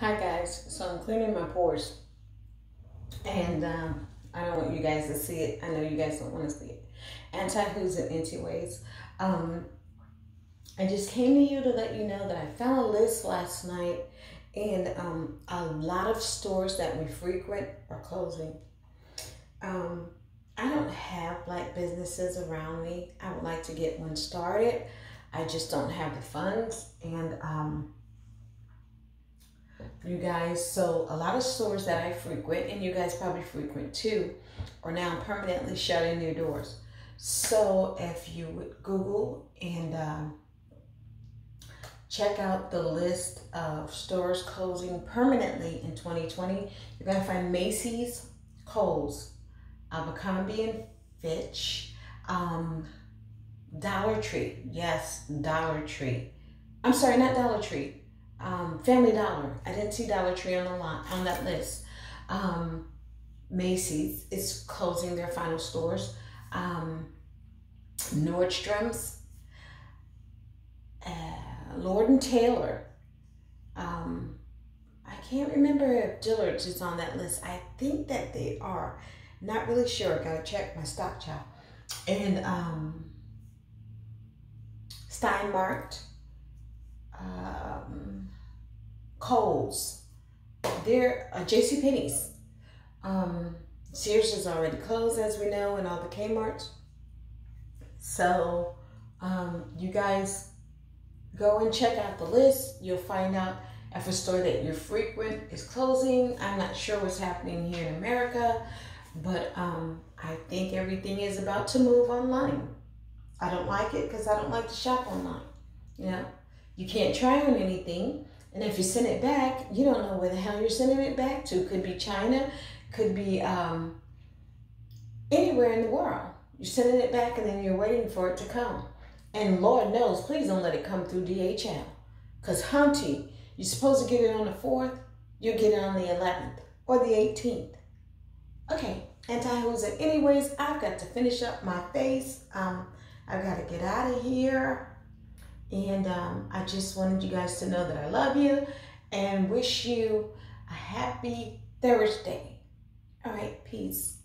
Hi guys, so I'm cleaning my pores and um, I don't want you guys to see it. I know you guys don't want to see it. Anti-Who's and Anti-Ways. Um, I just came to you to let you know that I found a list last night and um, a lot of stores that we frequent are closing. Um, I don't have black businesses around me. I would like to get one started. I just don't have the funds and um, guys. So a lot of stores that I frequent, and you guys probably frequent too, are now permanently shutting their doors. So if you would Google and um, check out the list of stores closing permanently in 2020, you're gonna find Macy's, Kohl's, Abercrombie and Fitch, um, Dollar Tree. Yes, Dollar Tree. I'm sorry, not Dollar Tree um, Family Dollar. I didn't see Dollar Tree on the line, on that list. Um, Macy's is closing their final stores. Um, Nordstrom's, uh, Lord and Taylor. Um, I can't remember if Dillard's is on that list. I think that they are. Not really sure. Gotta check my stock child. And um, Stein Mart. Um, Kohl's. They're uh, J.C. Penney's. Um, Sears is already closed, as we know, and all the Kmart. So, um, you guys go and check out the list. You'll find out if a store that you frequent is closing. I'm not sure what's happening here in America, but um, I think everything is about to move online. I don't like it because I don't like to shop online. You know, you can't try on anything. And if you send it back, you don't know where the hell you're sending it back to. Could be China, could be um, anywhere in the world. You're sending it back and then you're waiting for it to come. And Lord knows, please don't let it come through DHL. Because Hunty, you're supposed to get it on the 4th, you'll get it on the 11th or the 18th. Okay, anti-who's anyways, I've got to finish up my face. Um, I've got to get out of here. And um, I just wanted you guys to know that I love you and wish you a happy Thursday. All right, peace.